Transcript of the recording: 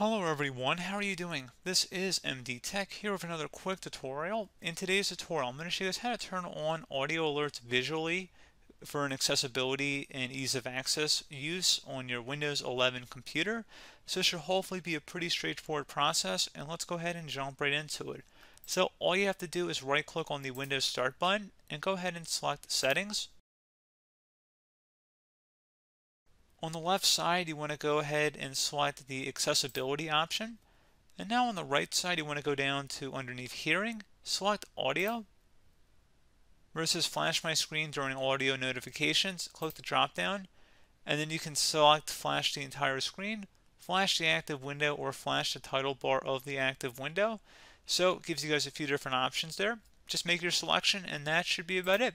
Hello everyone, how are you doing? This is MD Tech here with another quick tutorial. In today's tutorial, I'm going to show you how to turn on audio alerts visually for an accessibility and ease of access use on your Windows 11 computer. So this should hopefully be a pretty straightforward process and let's go ahead and jump right into it. So all you have to do is right click on the Windows Start button and go ahead and select Settings. On the left side, you want to go ahead and select the accessibility option. And now on the right side, you want to go down to underneath hearing, select audio. Versus flash my screen during audio notifications, click the drop down, and then you can select flash the entire screen, flash the active window, or flash the title bar of the active window. So it gives you guys a few different options there. Just make your selection and that should be about it.